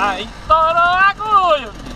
Ah, ai torou a agulha.